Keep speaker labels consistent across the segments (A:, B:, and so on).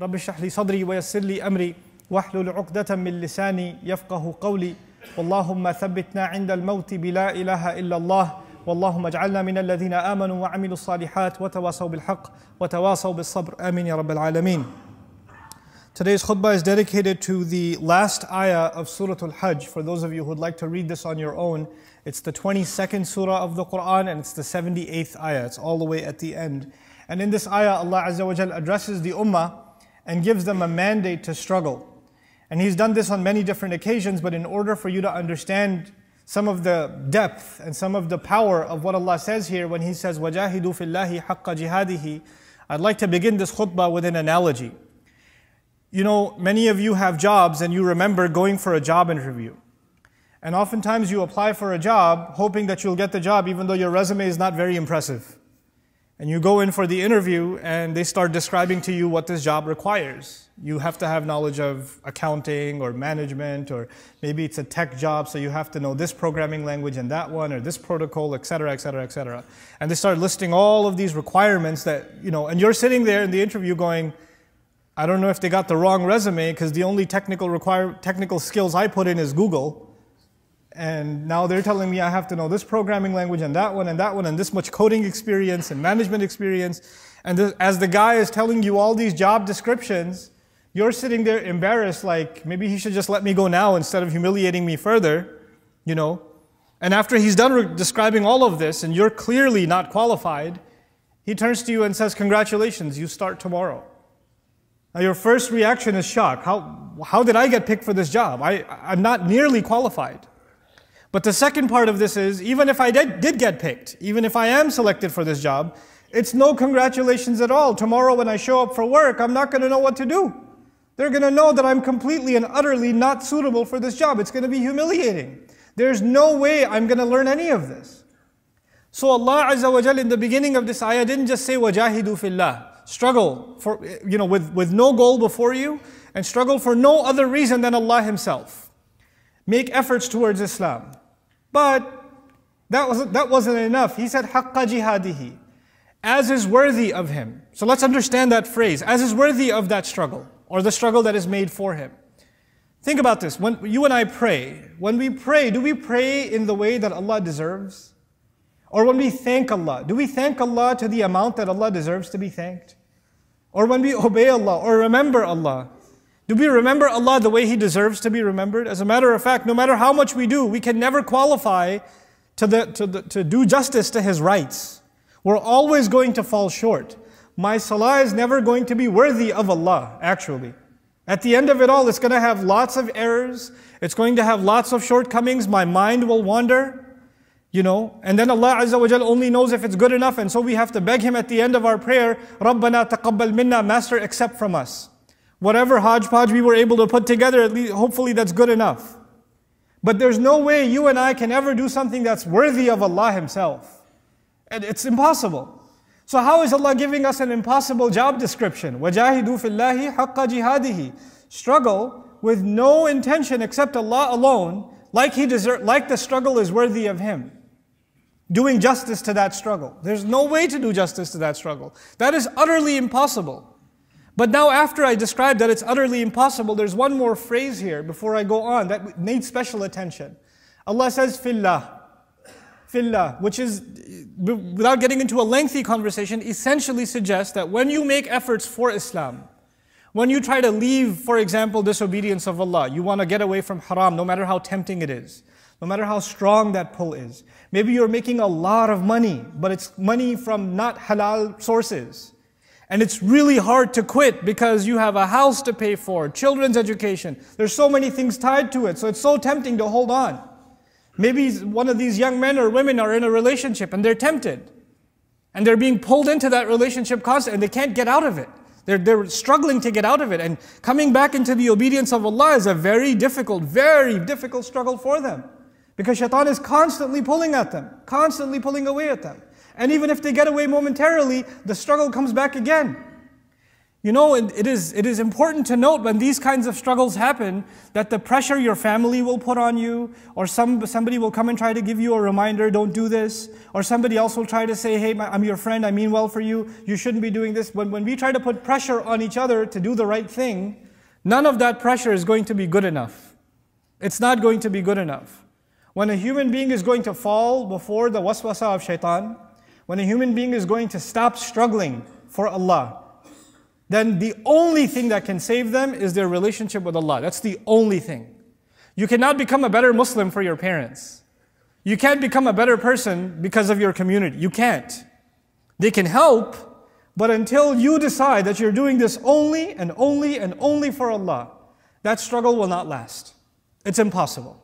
A: رب اشرح لي صدري ويسر لي امري واحلل عقدة من لساني يفقه قولي اللهم ثبتنا عند الموت بلا اله الا الله واللهم اجعلنا من الذين امنوا وعملوا الصالحات وتواصوا بالحق وتواصوا بالصبر امين يا رب العالمين. Today's khutbah is dedicated to the last ayah of Surah Al-Hajj. For those of you who would like to read this on your own, it's the 22nd surah of the Quran and it's the 78th ayah. It's all the way at the end. And in this ayah, Allah Azza wa Jal addresses the ummah and gives them a mandate to struggle. And He's done this on many different occasions, but in order for you to understand some of the depth and some of the power of what Allah says here when He says, وَجَاهِدُوا فِي اللَّهِ حَقَّ جِهَادِهِ I'd like to begin this khutbah with an analogy. You know, many of you have jobs and you remember going for a job interview. And oftentimes you apply for a job hoping that you'll get the job even though your resume is not very impressive. And you go in for the interview and they start describing to you what this job requires. You have to have knowledge of accounting or management, or maybe it's a tech job, so you have to know this programming language and that one, or this protocol, et cetera, et cetera, et cetera. And they start listing all of these requirements that, you know, and you're sitting there in the interview going, I don't know if they got the wrong resume because the only technical require technical skills I put in is Google. And now they're telling me I have to know this programming language and that one and that one and this much coding experience and management experience. And as the guy is telling you all these job descriptions, you're sitting there embarrassed, like maybe he should just let me go now instead of humiliating me further, you know. And after he's done re- describing all of this and you're clearly not qualified, he turns to you and says, Congratulations, you start tomorrow. Now, your first reaction is shock. How, how did I get picked for this job? I, I'm not nearly qualified. But the second part of this is even if I did, did get picked, even if I am selected for this job, it's no congratulations at all. Tomorrow, when I show up for work, I'm not going to know what to do. They're going to know that I'm completely and utterly not suitable for this job. It's going to be humiliating. There's no way I'm going to learn any of this. So Allah Azza wa Jal in the beginning of this ayah didn't just say wajahidu fillah struggle for you know with, with no goal before you and struggle for no other reason than Allah Himself. Make efforts towards Islam. But that wasn't, that wasn't enough. He said haqqa jihadihi, as is worthy of him. So let's understand that phrase, as is worthy of that struggle, or the struggle that is made for him. Think about this. When you and I pray, when we pray, do we pray in the way that Allah deserves? Or when we thank Allah, do we thank Allah to the amount that Allah deserves to be thanked? Or when we obey Allah or remember Allah, do we remember Allah the way He deserves to be remembered? As a matter of fact, no matter how much we do, we can never qualify to, the, to, the, to do justice to His rights. We're always going to fall short. My salah is never going to be worthy of Allah, actually. At the end of it all, it's going to have lots of errors. It's going to have lots of shortcomings. My mind will wander. You know, and then Allah Azza wa Jal only knows if it's good enough, and so we have to beg Him at the end of our prayer, Rabbana taqabbal minna, Master, accept from us. Whatever hodgepodge we were able to put together, at least hopefully that's good enough. But there's no way you and I can ever do something that's worthy of Allah Himself. And it's impossible. So how is Allah giving us an impossible job description? وَجَاهِدُوا فِي اللَّهِ حَقَّ جِهَادِهِ Struggle with no intention except Allah alone, like, he deserve, like the struggle is worthy of Him doing justice to that struggle. There's no way to do justice to that struggle. That is utterly impossible. But now, after I describe that it's utterly impossible, there's one more phrase here before I go on that needs special attention. Allah says, Fillah. Fillah, which is, without getting into a lengthy conversation, essentially suggests that when you make efforts for Islam, when you try to leave, for example, disobedience of Allah, you want to get away from haram, no matter how tempting it is, no matter how strong that pull is. Maybe you're making a lot of money, but it's money from not halal sources. And it's really hard to quit because you have a house to pay for, children's education. There's so many things tied to it, so it's so tempting to hold on. Maybe one of these young men or women are in a relationship and they're tempted. And they're being pulled into that relationship constantly and they can't get out of it. They're, they're struggling to get out of it. And coming back into the obedience of Allah is a very difficult, very difficult struggle for them. Because shaitan is constantly pulling at them, constantly pulling away at them. And even if they get away momentarily, the struggle comes back again. You know, it is, it is important to note when these kinds of struggles happen that the pressure your family will put on you, or some, somebody will come and try to give you a reminder, don't do this, or somebody else will try to say, hey, I'm your friend, I mean well for you, you shouldn't be doing this. When, when we try to put pressure on each other to do the right thing, none of that pressure is going to be good enough. It's not going to be good enough. When a human being is going to fall before the waswasa of shaitan, when a human being is going to stop struggling for Allah, then the only thing that can save them is their relationship with Allah. That's the only thing. You cannot become a better Muslim for your parents. You can't become a better person because of your community. You can't. They can help, but until you decide that you're doing this only and only and only for Allah, that struggle will not last. It's impossible.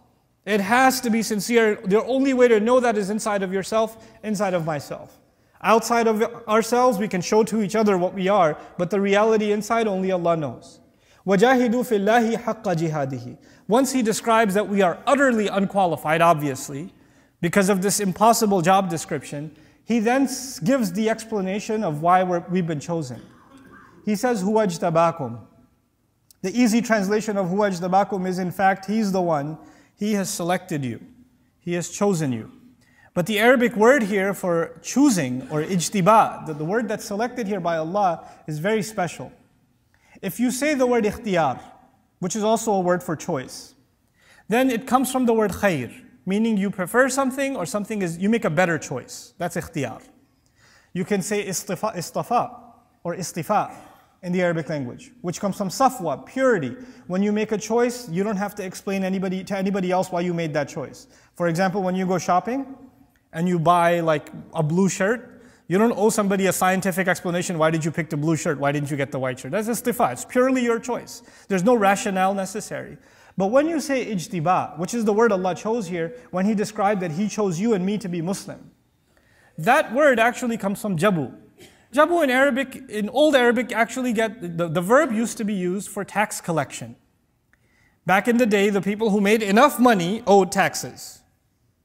A: It has to be sincere. The only way to know that is inside of yourself, inside of myself. Outside of ourselves, we can show to each other what we are, but the reality inside, only Allah knows. وَجَاهِدُوا فِي اللَّهِ حَقَّ جِهَادِهِ Once he describes that we are utterly unqualified, obviously, because of this impossible job description, he then gives the explanation of why we have been chosen. He says, هُوَ اجْتَبَاكُمْ The easy translation of هُوَ اجْتَبَاكُمْ is in fact, He's the one, he has selected you. He has chosen you. But the Arabic word here for choosing or ijtiba, the, the word that's selected here by Allah, is very special. If you say the word ikhtiyar, which is also a word for choice, then it comes from the word khair, meaning you prefer something or something is, you make a better choice. That's ikhtiyar. You can say istifa, istafa or istifa in the Arabic language, which comes from safwa, purity. When you make a choice, you don't have to explain anybody to anybody else why you made that choice. For example, when you go shopping, and you buy like a blue shirt, you don't owe somebody a scientific explanation. Why did you pick the blue shirt? Why didn't you get the white shirt? That's istifa. It's purely your choice. There's no rationale necessary. But when you say ijtiba, which is the word Allah chose here, when He described that He chose you and me to be Muslim, that word actually comes from jabu. Jabu in Arabic, in Old Arabic, actually get the, the verb used to be used for tax collection. Back in the day, the people who made enough money owed taxes.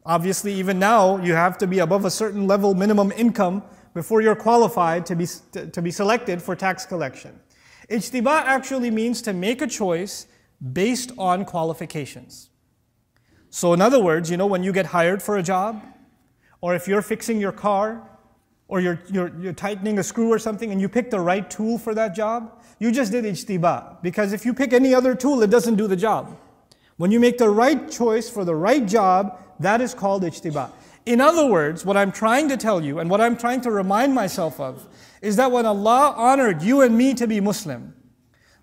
A: Obviously, even now, you have to be above a certain level minimum income before you're qualified to be, to be selected for tax collection. Ijtiba actually means to make a choice based on qualifications. So, in other words, you know, when you get hired for a job, or if you're fixing your car, or you're, you're, you're tightening a screw or something and you pick the right tool for that job, you just did ijtiba. Because if you pick any other tool, it doesn't do the job. When you make the right choice for the right job, that is called ijtiba. In other words, what I'm trying to tell you and what I'm trying to remind myself of is that when Allah honored you and me to be Muslim,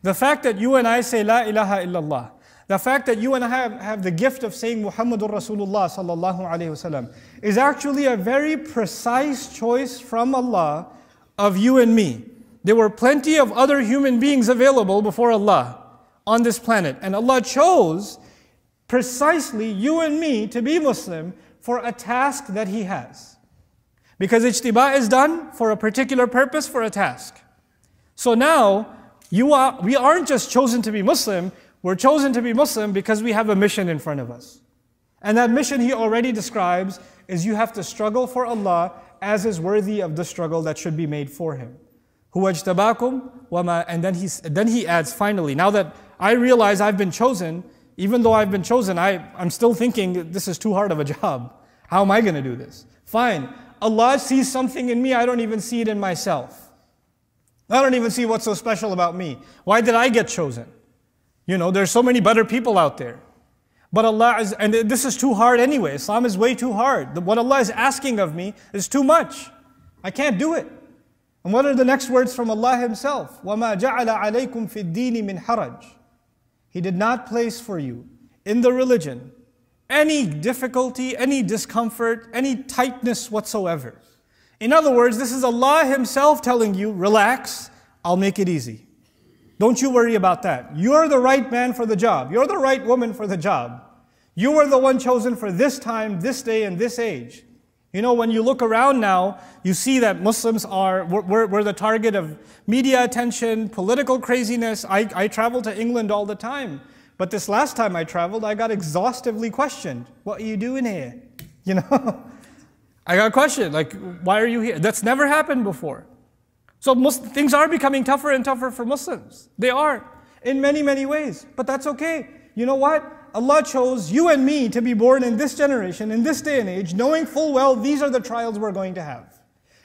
A: the fact that you and I say La ilaha illallah, the fact that you and I have, have the gift of saying Muhammadur Rasulullah sallallahu alayhi wasallam is actually a very precise choice from Allah of you and me. There were plenty of other human beings available before Allah on this planet, and Allah chose precisely you and me to be Muslim for a task that He has. Because ijtiba is done for a particular purpose, for a task. So now, you are, we aren't just chosen to be Muslim, we're chosen to be Muslim because we have a mission in front of us. And that mission he already describes is you have to struggle for Allah as is worthy of the struggle that should be made for Him. And then, he's, then he adds finally, now that I realize I've been chosen, even though I've been chosen, I, I'm still thinking this is too hard of a job. How am I going to do this? Fine. Allah sees something in me, I don't even see it in myself. I don't even see what's so special about me. Why did I get chosen? You know, there's so many better people out there. But Allah is, and this is too hard anyway. Islam is way too hard. What Allah is asking of me is too much. I can't do it. And what are the next words from Allah Himself? وَمَا جَعَلَ عَلَيْكُمْ فِي الدِّينِ مِنْ حَرَجٍ he did not place for you in the religion any difficulty, any discomfort, any tightness whatsoever. In other words, this is Allah Himself telling you, relax, I'll make it easy. Don't you worry about that. You're the right man for the job. You're the right woman for the job. You were the one chosen for this time, this day, and this age. You know, when you look around now, you see that Muslims are, we're, we're the target of media attention, political craziness. I, I travel to England all the time. But this last time I traveled, I got exhaustively questioned. What are you doing here? You know? I got questioned, like, why are you here? That's never happened before. So things are becoming tougher and tougher for Muslims. They are, in many, many ways. But that's okay. You know what? Allah chose you and me to be born in this generation, in this day and age, knowing full well these are the trials we're going to have.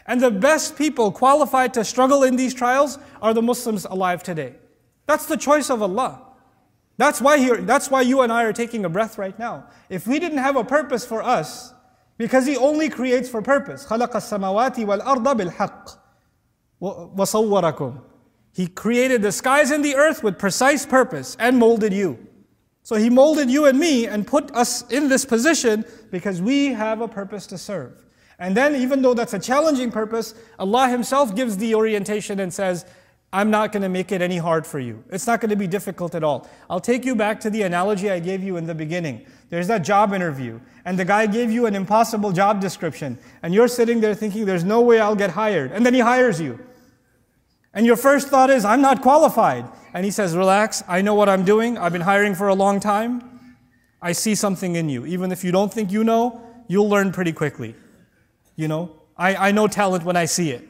A: And the best people qualified to struggle in these trials are the Muslims alive today. That's the choice of Allah. That's why, he, that's why you and I are taking a breath right now. If we didn't have a purpose for us, because He only creates for purpose. خَلَقَ السَّمَاوَاتِ وَالْأَرْضَ بِالْحَقِّ وَصَوَّرَكُمْ He created the skies and the earth with precise purpose and molded you. So He molded you and me and put us in this position because we have a purpose to serve. And then, even though that's a challenging purpose, Allah Himself gives the orientation and says, I'm not going to make it any hard for you. It's not going to be difficult at all. I'll take you back to the analogy I gave you in the beginning. There's that job interview, and the guy gave you an impossible job description, and you're sitting there thinking, there's no way I'll get hired. And then he hires you. And your first thought is, I'm not qualified. And he says, Relax, I know what I'm doing. I've been hiring for a long time. I see something in you. Even if you don't think you know, you'll learn pretty quickly. You know, I, I know talent when I see it.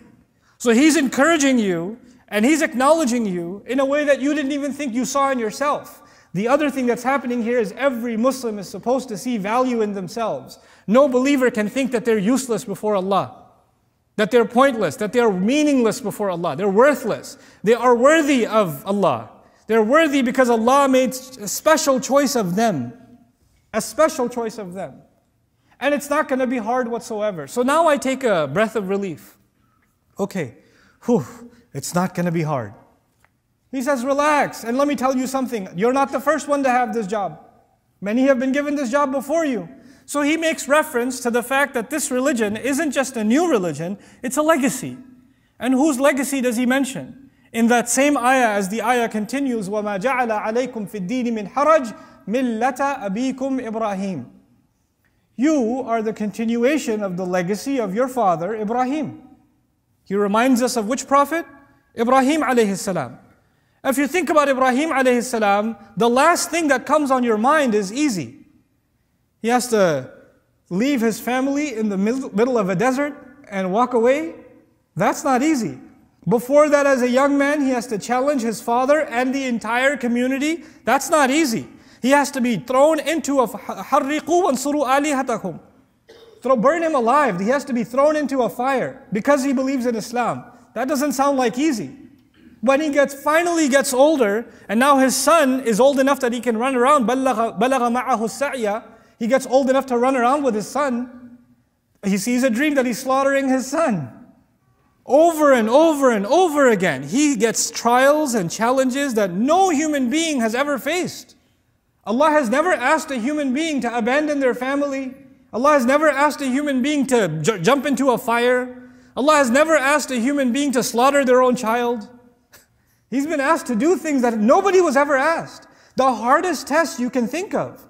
A: So he's encouraging you and He's acknowledging you in a way that you didn't even think you saw in yourself. The other thing that's happening here is every Muslim is supposed to see value in themselves. No believer can think that they're useless before Allah, that they're pointless, that they're meaningless before Allah, they're worthless. They are worthy of Allah. They're worthy because Allah made a special choice of them, a special choice of them. And it's not going to be hard whatsoever. So now I take a breath of relief. Okay, whew, it's not going to be hard. He says, relax. And let me tell you something. You're not the first one to have this job. Many have been given this job before you. So he makes reference to the fact that this religion isn't just a new religion, it's a legacy. And whose legacy does he mention? In that same ayah, as the ayah continues, وَمَا جَعَلَ عَلَيْكُمْ فِي الدِّينِ مِنْ حَرَجٍ مِلَّةَ أَبِيكُمْ إِبْرَاهِيمَ You are the continuation of the legacy of your father, Ibrahim. He reminds us of which prophet? Ibrahim alayhi salam. If you think about Ibrahim alayhi salam, the last thing that comes on your mind is easy. He has to leave his family in the middle of a desert and walk away. That's not easy. Before that, as a young man, he has to challenge his father and the entire community. That's not easy. He has to be thrown into a harriqu wansuru alihatakum. Throw, burn him alive. He has to be thrown into a fire because he believes in Islam. That doesn't sound like easy. When he gets finally gets older, and now his son is old enough that he can run around, he gets old enough to run around with his son. He sees a dream that he's slaughtering his son. Over and over and over again, he gets trials and challenges that no human being has ever faced. Allah has never asked a human being to abandon their family. Allah has never asked a human being to jump into a fire. Allah has never asked a human being to slaughter their own child. He's been asked to do things that nobody was ever asked. The hardest test you can think of.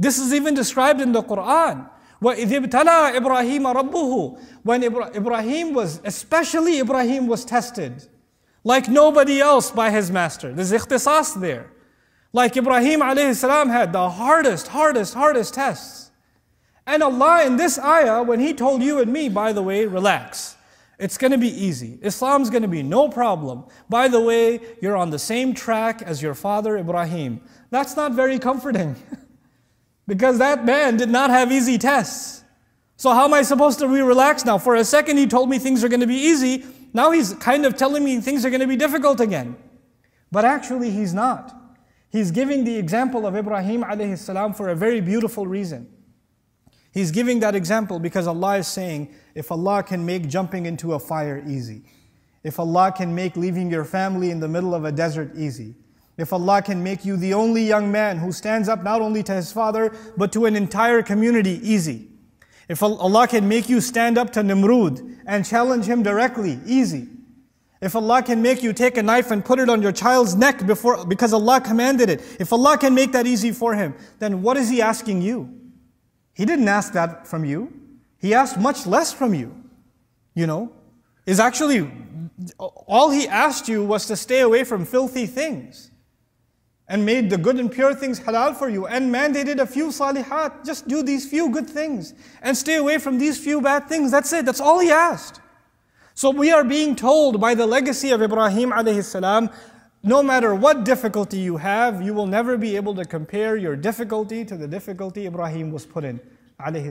A: This is even described in the Quran. وَإِذِ ابْتَلَى إِبْرَاهِيمَ رَبُّهُ When Ibrahim was, especially Ibrahim was tested, like nobody else by his master. There's ikhtisas there. Like Ibrahim alayhi salam had the hardest, hardest, hardest tests. And Allah in this ayah, when He told you and me, by the way, relax. It's going to be easy. Islam's going to be no problem. By the way, you're on the same track as your father Ibrahim. That's not very comforting. because that man did not have easy tests. So how am I supposed to be relaxed now? For a second he told me things are going to be easy. Now he's kind of telling me things are going to be difficult again. But actually he's not. He's giving the example of Ibrahim alayhi salam for a very beautiful reason. He's giving that example because Allah is saying, if Allah can make jumping into a fire easy, if Allah can make leaving your family in the middle of a desert easy, if Allah can make you the only young man who stands up not only to his father, but to an entire community easy, if Allah can make you stand up to Nimrud and challenge him directly, easy. If Allah can make you take a knife and put it on your child's neck before, because Allah commanded it, if Allah can make that easy for him, then what is He asking you? He didn't ask that from you. He asked much less from you. You know, is actually all he asked you was to stay away from filthy things and made the good and pure things halal for you and mandated a few salihat. Just do these few good things and stay away from these few bad things. That's it. That's all he asked. So we are being told by the legacy of Ibrahim alayhi salam, no matter what difficulty you have, you will never be able to compare your difficulty to the difficulty Ibrahim was put in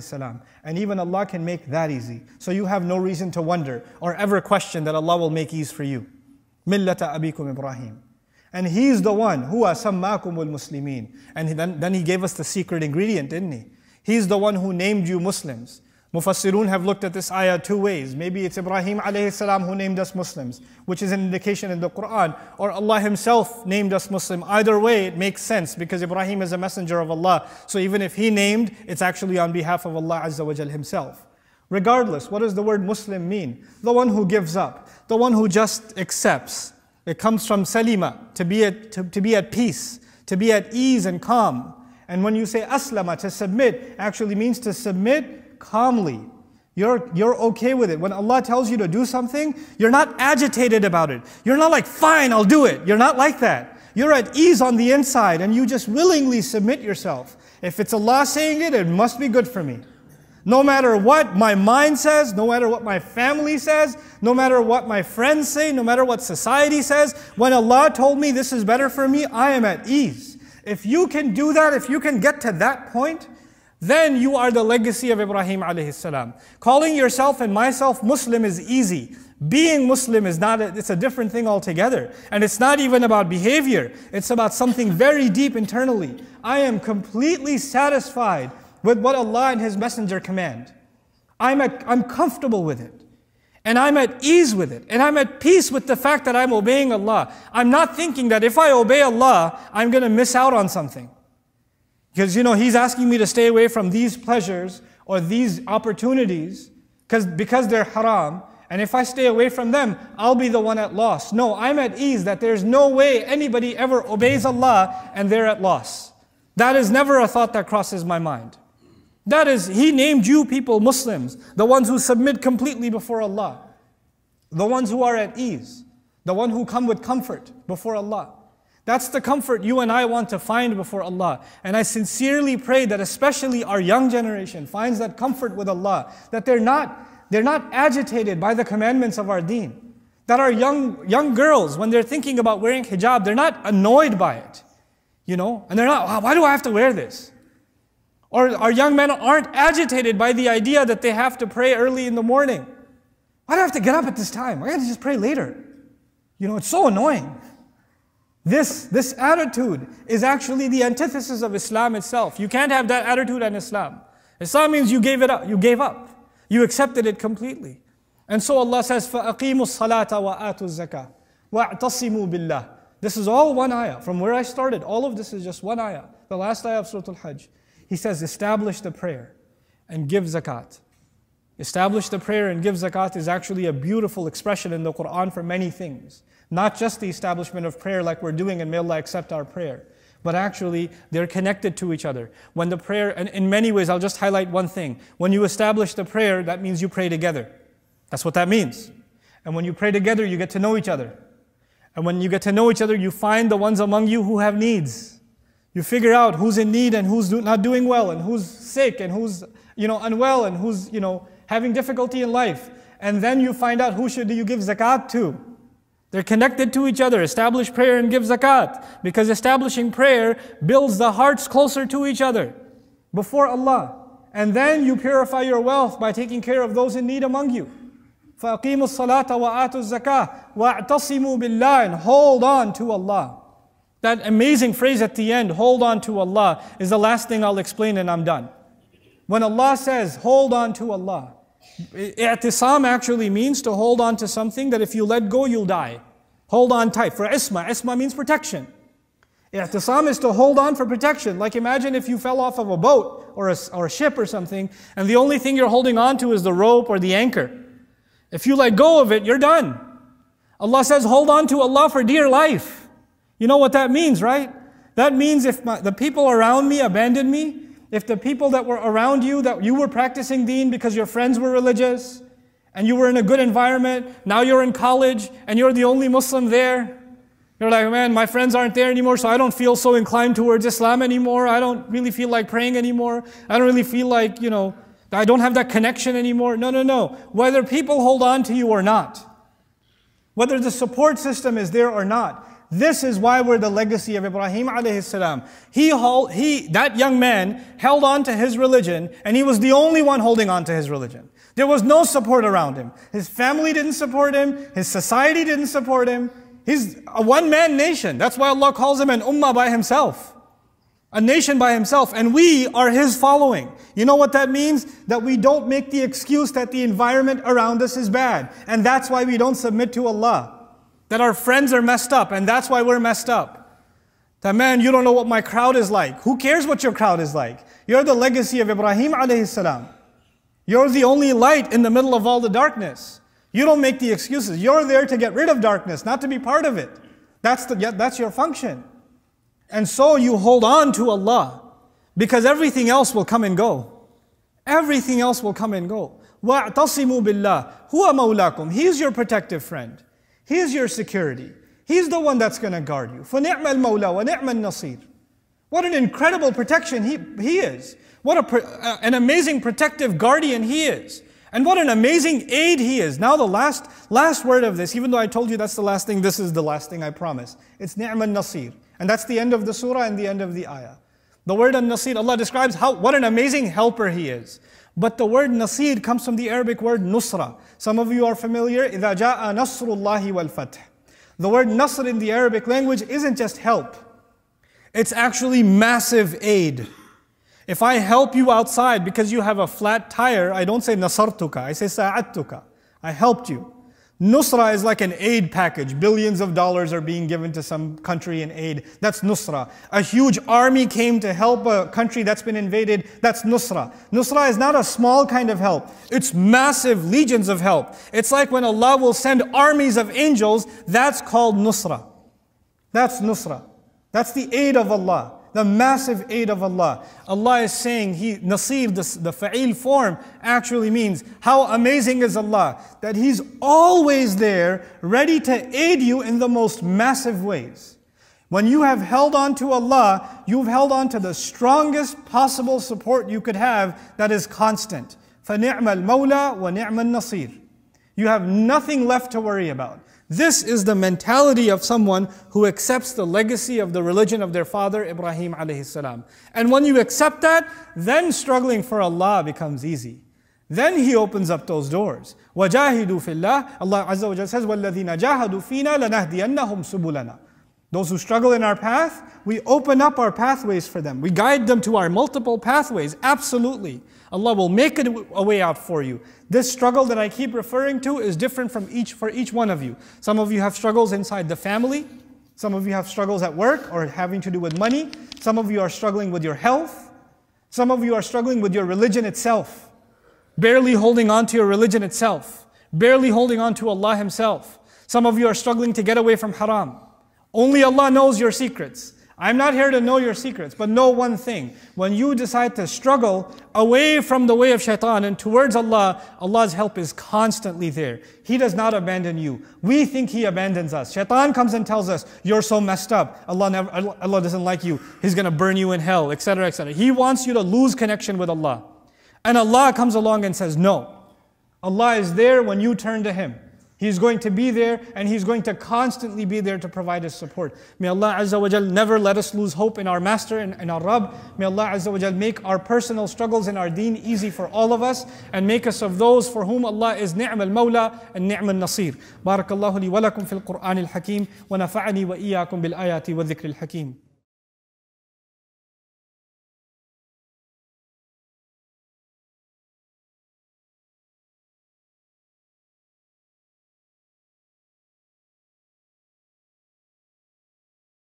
A: salam. And even Allah can make that easy. So you have no reason to wonder or ever question that Allah will make ease for you. Millata abikum Ibrahim. And He's the one who asammakumul muslimin. And then, then He gave us the secret ingredient, didn't He? He's the one who named you Muslims. Mufassirun have looked at this ayah two ways. Maybe it's Ibrahim alayhi who named us Muslims, which is an indication in the Quran, or Allah Himself named us Muslim. Either way, it makes sense because Ibrahim is a messenger of Allah. So even if he named, it's actually on behalf of Allah Azza wa Jal Himself. Regardless, what does the word Muslim mean? The one who gives up, the one who just accepts. It comes from salima, to be at, to, to be at peace, to be at ease and calm. And when you say aslama, to submit, actually means to submit calmly. You're, you're okay with it. When Allah tells you to do something, you're not agitated about it. You're not like, fine, I'll do it. You're not like that. You're at ease on the inside and you just willingly submit yourself. If it's Allah saying it, it must be good for me. No matter what my mind says, no matter what my family says, no matter what my friends say, no matter what society says, when Allah told me this is better for me, I am at ease. If you can do that, if you can get to that point, then you are the legacy of Ibrahim alayhi salam. Calling yourself and myself Muslim is easy. Being Muslim is not, a, it's a different thing altogether. And it's not even about behavior. It's about something very deep internally. I am completely satisfied with what Allah and His Messenger command. I'm, at, I'm comfortable with it. And I'm at ease with it. And I'm at peace with the fact that I'm obeying Allah. I'm not thinking that if I obey Allah, I'm going to miss out on something. Because, you know, he's asking me to stay away from these pleasures or these opportunities because, because they're haram. And if I stay away from them, I'll be the one at loss. No, I'm at ease that there's no way anybody ever obeys Allah and they're at loss. That is never a thought that crosses my mind. That is, He named you people Muslims, the ones who submit completely before Allah, the ones who are at ease, the one who come with comfort before Allah. That's the comfort you and I want to find before Allah. And I sincerely pray that especially our young generation finds that comfort with Allah, that they're not, they're not agitated by the commandments of our deen. That our young, young girls, when they're thinking about wearing hijab, they're not annoyed by it. You know? And they're not, ah, why do I have to wear this? Or our young men aren't agitated by the idea that they have to pray early in the morning. Why do I have to get up at this time? Why can't I just pray later? You know, it's so annoying. This, this attitude is actually the antithesis of Islam itself. You can't have that attitude in Islam. Islam means you gave it up, you gave up. You accepted it completely. And so Allah says, فَأَقِيمُوا الصَّلَاةَ وَآتُوا الزَّكَاةَ وَاعْتَصِمُوا بِاللَّهِ This is all one ayah. From where I started, all of this is just one ayah. The last ayah of Surah Al-Hajj. He says, establish the prayer and give zakat. Establish the prayer and give zakat is actually a beautiful expression in the Quran for many things. Not just the establishment of prayer like we're doing and may Allah accept our prayer, but actually they're connected to each other. When the prayer, and in many ways, I'll just highlight one thing. When you establish the prayer, that means you pray together. That's what that means. And when you pray together, you get to know each other. And when you get to know each other, you find the ones among you who have needs. You figure out who's in need and who's not doing well and who's sick and who's, you know, unwell and who's, you know, having difficulty in life. And then you find out who should you give zakat to. They're connected to each other. Establish prayer and give zakat. Because establishing prayer builds the hearts closer to each other before Allah. And then you purify your wealth by taking care of those in need among you. فَأَقِيمُوا الصَّلَاةَ وَآتُوا الزَّكَاةَ وَاعْتَصِمُوا بِاللَّهِ And hold on to Allah. That amazing phrase at the end, hold on to Allah, is the last thing I'll explain and I'm done. When Allah says, hold on to Allah, I'tisam actually means to hold on to something that if you let go, you'll die. Hold on tight. For isma, isma means protection. I'tisam is to hold on for protection. Like imagine if you fell off of a boat or a, or a ship or something, and the only thing you're holding on to is the rope or the anchor. If you let go of it, you're done. Allah says, hold on to Allah for dear life. You know what that means, right? That means if my, the people around me abandon me, if the people that were around you, that you were practicing deen because your friends were religious, and you were in a good environment, now you're in college, and you're the only Muslim there, you're like, man, my friends aren't there anymore, so I don't feel so inclined towards Islam anymore. I don't really feel like praying anymore. I don't really feel like, you know, I don't have that connection anymore. No, no, no. Whether people hold on to you or not, whether the support system is there or not, this is why we're the legacy of Ibrahim alayhi salam. He, he, that young man held on to his religion and he was the only one holding on to his religion. There was no support around him. His family didn't support him. His society didn't support him. He's a one-man nation. That's why Allah calls him an ummah by himself. A nation by himself. And we are his following. You know what that means? That we don't make the excuse that the environment around us is bad. And that's why we don't submit to Allah that our friends are messed up, and that's why we're messed up. That man, you don't know what my crowd is like. Who cares what your crowd is like? You're the legacy of Ibrahim alayhi salam. You're the only light in the middle of all the darkness. You don't make the excuses. You're there to get rid of darkness, not to be part of it. That's, the, that's your function. And so you hold on to Allah because everything else will come and go. Everything else will come and go. وَاعْتَصِمُوا بِاللَّهِ هُوَ مَوْلَاكُمْ He is your protective friend. He's your security. He's the one that's going to guard you. فَنِعْمَ الْمَوْلَى وَنِعْمَ النَّصِيرُ What an incredible protection he, he is. What a, uh, an amazing protective guardian he is. And what an amazing aid he is. Now the last, last word of this, even though I told you that's the last thing, this is the last thing I promise. It's ni'ma nasir. And that's the end of the surah and the end of the ayah. The word an-nasir, Allah describes how, what an amazing helper he is. But the word nasir comes from the Arabic word nusra. Some of you are familiar. إِذَا جَاءَ نَصْرُ اللَّهِ وَالْفَتْحِ The word nasr in the Arabic language isn't just help. It's actually massive aid. If I help you outside because you have a flat tire, I don't say nasartuka, I say sa'attuka. I helped you. Nusra is like an aid package. Billions of dollars are being given to some country in aid. That's Nusra. A huge army came to help a country that's been invaded. That's Nusra. Nusra is not a small kind of help. It's massive legions of help. It's like when Allah will send armies of angels. That's called Nusra. That's Nusra. That's the aid of Allah the massive aid of Allah. Allah is saying, He nasir, the, the fa'il form, actually means, How amazing is Allah that He's always there, ready to aid you in the most massive ways. When you have held on to Allah, you've held on to the strongest possible support you could have that is constant. فَنِعْمَ الْمَوْلَى وَنِعْمَ النَّصِيرُ You have nothing left to worry about. This is the mentality of someone who accepts the legacy of the religion of their father Ibrahim alayhi salam. And when you accept that, then struggling for Allah becomes easy. Then He opens up those doors. وَجَاهِدُوا فِي اللَّهِ Allah Azza wa says, وَالَّذِينَ جَاهَدُوا فِينَا لَنَهْدِيَنَّهُمْ سُبُلَنَا those who struggle in our path, we open up our pathways for them. We guide them to our multiple pathways. Absolutely. Allah will make a way out for you. This struggle that I keep referring to is different from each for each one of you. Some of you have struggles inside the family. Some of you have struggles at work or having to do with money. Some of you are struggling with your health. Some of you are struggling with your religion itself. Barely holding on to your religion itself. Barely holding on to Allah Himself. Some of you are struggling to get away from haram. Only Allah knows your secrets. I'm not here to know your secrets, but know one thing. When you decide to struggle away from the way of shaitan and towards Allah, Allah's help is constantly there. He does not abandon you. We think He abandons us. Shaitan comes and tells us, You're so messed up. Allah, never, Allah doesn't like you. He's going to burn you in hell, etc., etc. He wants you to lose connection with Allah. And Allah comes along and says, No. Allah is there when you turn to Him. He's going to be there and He's going to constantly be there to provide His support. May Allah Azza wa Jal never let us lose hope in our Master and in our Rabb. May Allah Azza wa Jal make our personal struggles in our deen easy for all of us and make us of those for whom Allah is ni'm al-mawla and ni'm al-nasir. بارك الله لي ولكم في القرآن الحكيم ونفعني وإياكم بالآيات والذكر الحكيم.